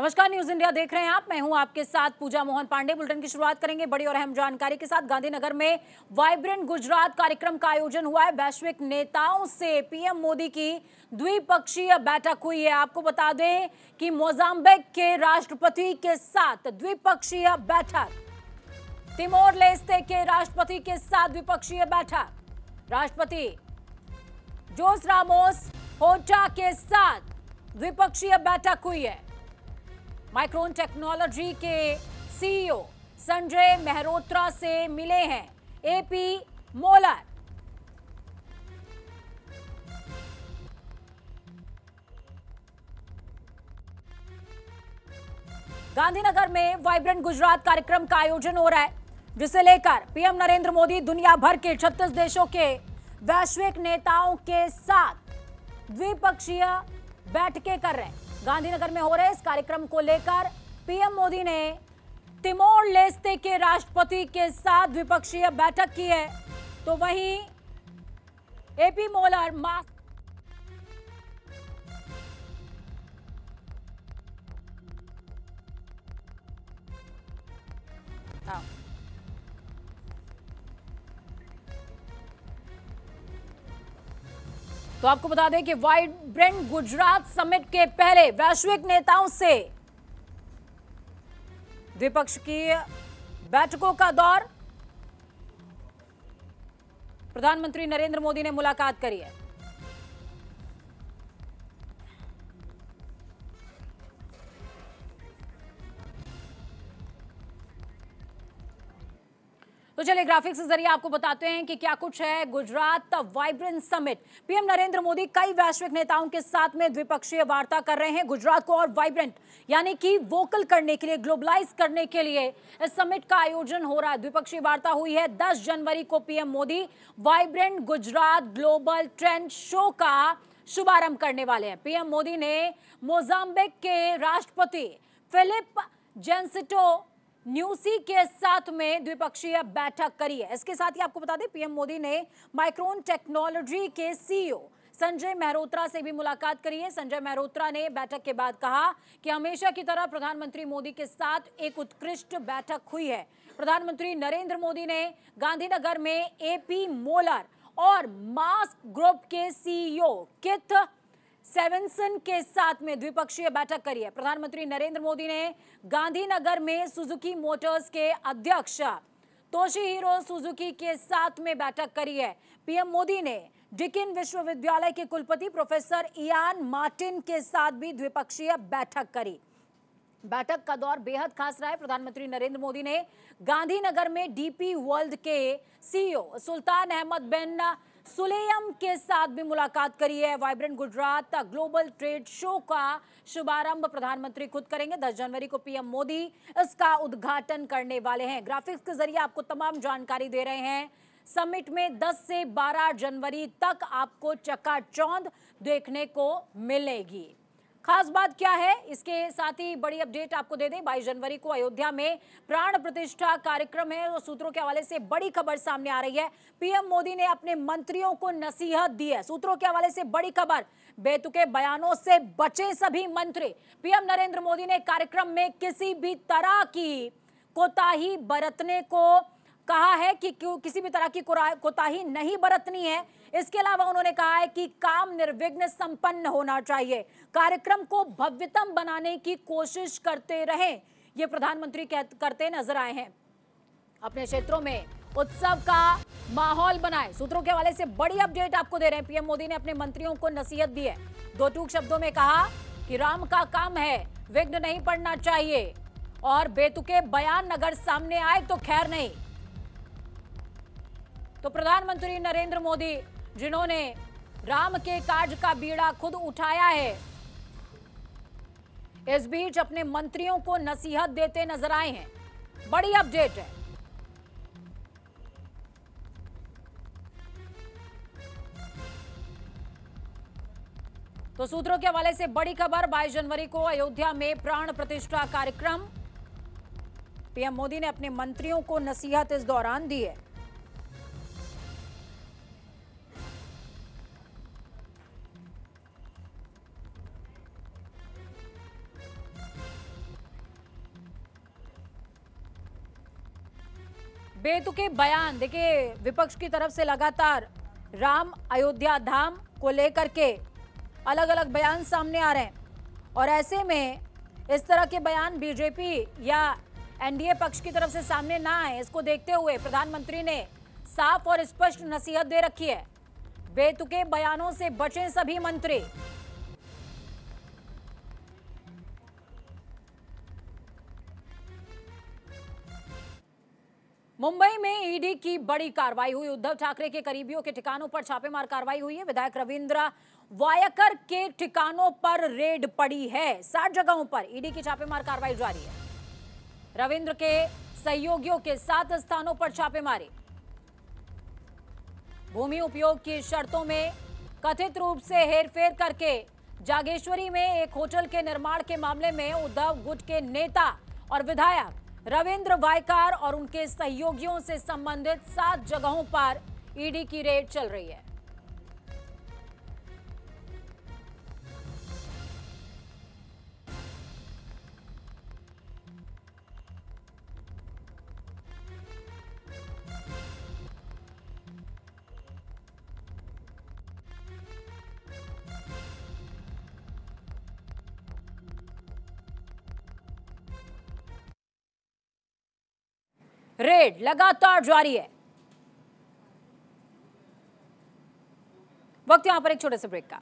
नमस्कार news India देख रहे हैं आप। मैं हूँ आपके साथ पूजा मोहन पांडे। बुलेटिन की शुरुआत करेंगे बड़ी और अहम जानकारी के साथ। गांधीनगर में वाइब्रेंट गुजरात कार्यक्रम का आयोजन हुआ है। वैश्विक नेताओं से पीएम मोदी की द्विपक्षीय बैठक हुई है। आपको बता दें कि मोजाम्बिक के राष्ट्रपति के साथ द्विपक्षीय बैठक। तिमोर लेस्ते के राष्ट्रपति के साथ द्विपक्षीय बैठक। राष्ट्रपति जोस रामोस होटा के साथ द्विपक्षीय बैठक हुई है। माइक्रोन टेक्नोलॉजी के सीईओ संजय मेहरोत्रा से मिले हैं एपी मोलर। गांधीनगर में वाइब्रेंट गुजरात कार्यक्रम का आयोजन हो रहा है, जिसे लेकर पीएम नरेंद्र मोदी दुनिया भर के 36 देशों के वैश्विक नेताओं के साथ द्विपक्षीय बैठकें कर रहे हैं। गांधीनगर में हो रहे इस कार्यक्रम को लेकर पीएम मोदी ने तिमोर लेस्ते के राष्ट्रपति के साथ द्विपक्षीय बैठक की है तो वहीं एपी मोलर मास्क हाँ। तो आपको बता दें कि वाइब्रेंट गुजरात समिट के पहले वैश्विक नेताओं से द्विपक्षीय बैठकों का दौर। प्रधानमंत्री नरेंद्र मोदी ने मुलाकात करी है। तो चलिए ग्राफिक्स के ज़रिए आपको बताते हैं कि क्या कुछ है Gujarat vibrant summit PM Narendra Modi कई वैश्विक नेताओं के साथ में द्विपक्षीय वार्ता कर रहे हैं। गुजरात को और वाइब्रेंट यानी कि वोकल करने के लिए ग्लोबलाइज करने के लिए इस समिट का आयोजन हो रहा है। द्विपक्षीय वार्ता हुई है 10 जनवरी को PM Modi vibrant Gujarat global trend show का शुभारंभ करने वाले हैं। पीएम मोदी ने मोजाम्बिक के राष्ट्रपति फिलिप जेंसिटो न्यूसी के साथ में द्विपक्षीय बैठक करी है। इसके साथ ही आपको बता दें, पीएम मोदी ने माइक्रोन टेक्नोलॉजी के सीईओ संजय मेहरोत्रा से भी मुलाकात करी है। संजय मेहरोत्रा ने बैठक के बाद कहा कि हमेशा की तरह प्रधानमंत्री मोदी के साथ एक उत्कृष्ट बैठक हुई है। प्रधानमंत्री नरेंद्र मोदी ने गांधीनगर में एपी मोलर और मास्क ग्रुप के सीईओ किथ सेवेंसन के साथ में द्विपक्षीय बैठक करी है। प्रधानमंत्री नरेंद्र मोदी ने गांधीनगर में सुजुकी मोटर्स के अध्यक्ष तोशीहिरो सुजुकी के साथ में बैठक करी है। पीएम मोदी ने डिकिन विश्वविद्यालय के कुलपति प्रोफेसर इयान मार्टिन के साथ भी द्विपक्षीय बैठक करी। बैठक का दौर बेहद खास रहा है। प्रधानमंत्री नरेंद्र मोदी ने गांधीनगर में डीपी वर्ल्ड के CEO Sultan Ahmed bin Sulayem के साथ भी मुलाकात करी है। Vibrant Gujarat global trade show का शुभारंभ प्रधानमंत्री खुद करेंगे। 10 जनवरी को पीएम मोदी इसका उद्घाटन करने वाले हैं। ग्राफिक्स के ज़रिए आपको तमाम जानकारी दे रहे हैं। समिट में 10 से 12 जनवरी तक आपको चक्का चकाचौंध देखने को मिलेगी। खास बात क्या है? इसके साथ ही बड़ी अपडेट आपको दे दें। 22 जनवरी को अयोध्या में प्राण प्रतिष्ठा कार्यक्रम है और सूत्रों के हवाले से बड़ी खबर सामने आ रही है। पीएम मोदी ने अपने मंत्रियों को नसीहत दी है। सूत्रों के हवाले से बड़ी खबर, बेतुके बयानों से बचे सभी मंत्री। पीएम नरेंद्र मोदी ने कार्यक्रम में किसी भी तरह की कोताही बरतने को कहा है कि किसी भी तरह की कोताही नहीं बरतनी है। इसके अलावा उन्होंने कहा है कि काम निर्विघ्न संपन्न होना चाहिए। कार्यक्रम को भव्यतम बनाने की कोशिश करते रहे, ये प्रधानमंत्री करते नज़र आए हैं। अपने क्षेत्रों में उत्सव का माहौल बनाए। सूत्रों के हवाले से बड़ी अपडेट आपको दे रहे हैं। पीएम मोदी ने अपने मंत्रियों को नसीहत दी है। दो टूक शब्दों में कहा कि राम का काम है, विघ्न नहीं पड़ना चाहिए। और बेतुके बयान अगर सामने आए तो खैर नहीं। तो प्रधानमंत्री नरेंद्र मोदी जिन्होंने राम के कार्य का बीड़ा खुद उठाया है। इस बीच अपने मंत्रियों को नसीहत देते नज़र आए हैं। बड़ी अपडेट है। तो सूत्रों के हवाले से बड़ी खबर 22 जनवरी को अयोध्या में प्राण प्रतिष्ठा कार्यक्रम। पीएम मोदी ने अपने मंत्रियों को नसीहत इस दौरान दी है। बेतुके बयान, देखिए, विपक्ष की तरफ़ से लगातार राम अयोध्या धाम को लेकर के अलग अलग बयान सामने आ रहे हैं। और ऐसे में इस तरह के बयान बीजेपी या एनडीए पक्ष की तरफ़ से सामने ना आए, इसको देखते हुए प्रधानमंत्री ने साफ़ और स्पष्ट नसीहत दे रखी है। बेतुके बयानों से बचें सभी मंत्री। मुंबई में ईडी की बड़ी कार्रवाई हुई। उद्धव ठाकरे के करीबियों के ठिकानों पर छापेमार कार्रवाई हुई है। विधायक रविंद्र वायकर के ठिकानों पर रेड पड़ी है। सात जगहों पर ईडी की छापेमार कार्रवाई जारी है। रविंद्र के सहयोगियों के सात स्थानों पर छापेमारी। भूमि उपयोग की शर्तों में कथित रूप से हेरफेर करके जागेश्वरी में एक होटल के निर्माण के मामले में उद्धव गुट के नेता और विधायक रविंद्र वायकार और उनके सहयोगियों से संबंधित सात जगहों पर ईडी की रेड चल रही है। रेड लगातार जारी है। वक्त यहाँ पर एक छोटे से ब्रेक का।